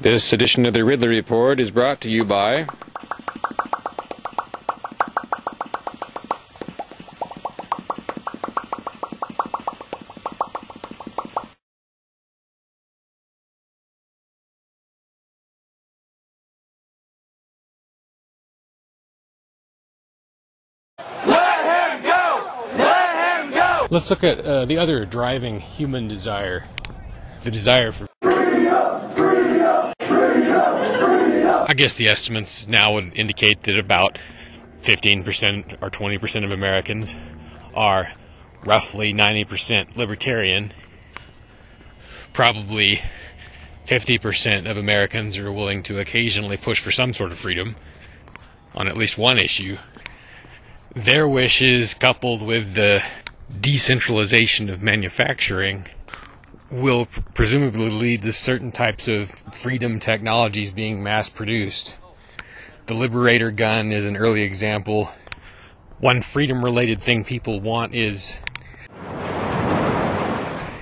This edition of the Ridley Report is brought to you by. Where he go? Where he go? Let's look at uh, the other driving human desire the desire for. I guess the estimates now would indicate that about 15% or 20% of Americans are roughly 90% libertarian. Probably 50% of Americans are willing to occasionally push for some sort of freedom on at least one issue. Their wishes, coupled with the decentralization of manufacturing will presumably lead to certain types of freedom technologies being mass produced. The Liberator gun is an early example. One freedom related thing people want is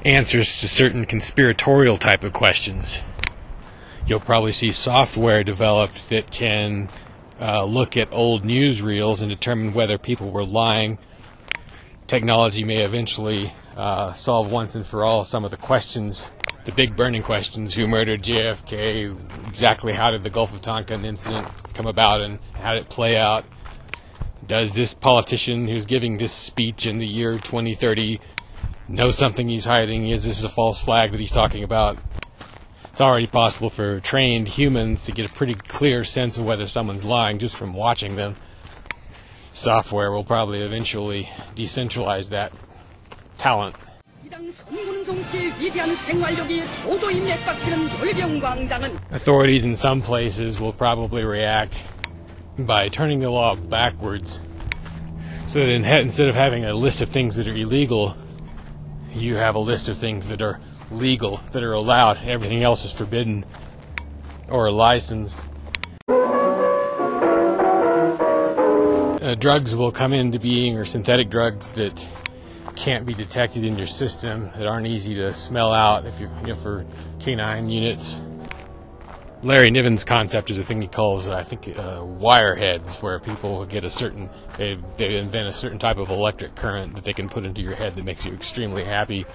answers to certain conspiratorial type of questions. You'll probably see software developed that can uh, look at old newsreels and determine whether people were lying technology may eventually uh, solve once and for all some of the questions, the big burning questions who murdered JFK, exactly how did the Gulf of Tonkin incident come about, and how did it play out? Does this politician who's giving this speech in the year 2030 know something he's hiding? Is this a false flag that he's talking about? It's already possible for trained humans to get a pretty clear sense of whether someone's lying just from watching them software will probably eventually decentralize that talent. Authorities in some places will probably react by turning the law backwards. So that instead of having a list of things that are illegal, you have a list of things that are legal, that are allowed. Everything else is forbidden or licensed. Uh, drugs will come into being, or synthetic drugs that can't be detected in your system, that aren't easy to smell out if you're you know, for canine units. Larry Niven's concept is a thing he calls, I think, uh, wireheads, where people get a certain, they, they invent a certain type of electric current that they can put into your head that makes you extremely happy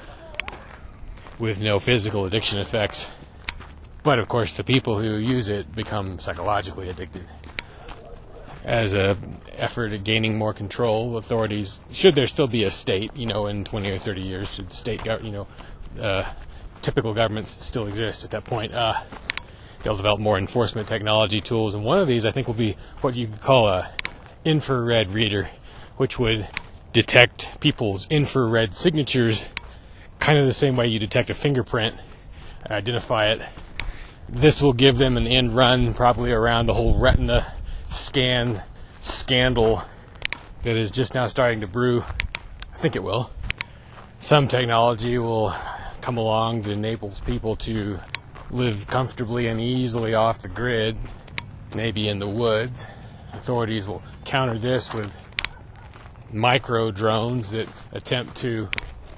with no physical addiction effects. But of course, the people who use it become psychologically addicted as a effort at gaining more control. Authorities, should there still be a state, you know, in 20 or 30 years, should state, you know, uh, typical governments still exist at that point, uh, they'll develop more enforcement technology tools. And one of these, I think, will be what you could call a infrared reader, which would detect people's infrared signatures, kind of the same way you detect a fingerprint, identify it. This will give them an end run, probably around the whole retina scan scandal that is just now starting to brew. I think it will. Some technology will come along that enables people to live comfortably and easily off the grid, maybe in the woods. Authorities will counter this with micro drones that attempt to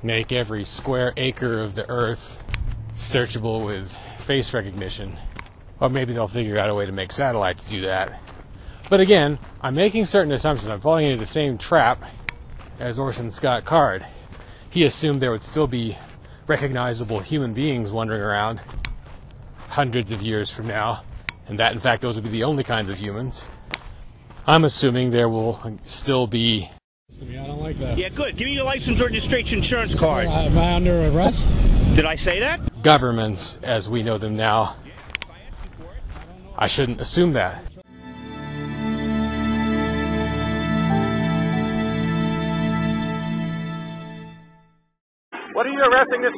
make every square acre of the earth searchable with face recognition. Or maybe they'll figure out a way to make satellites do that. But again, I'm making certain assumptions. I'm falling into the same trap as Orson Scott Card. He assumed there would still be recognizable human beings wandering around hundreds of years from now, and that in fact those would be the only kinds of humans. I'm assuming there will still be. I don't like that. Yeah, good. Give me your license, registration, insurance card. Am I under arrest? Did I say that? Governments, as we know them now. I shouldn't assume that.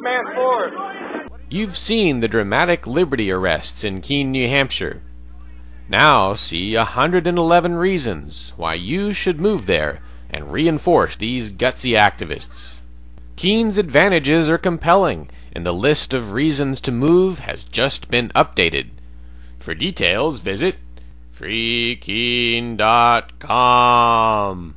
Man for? You've seen the dramatic Liberty arrests in Keene, New Hampshire. Now see 111 reasons why you should move there and reinforce these gutsy activists. Keene's advantages are compelling, and the list of reasons to move has just been updated. For details, visit freekeene.com.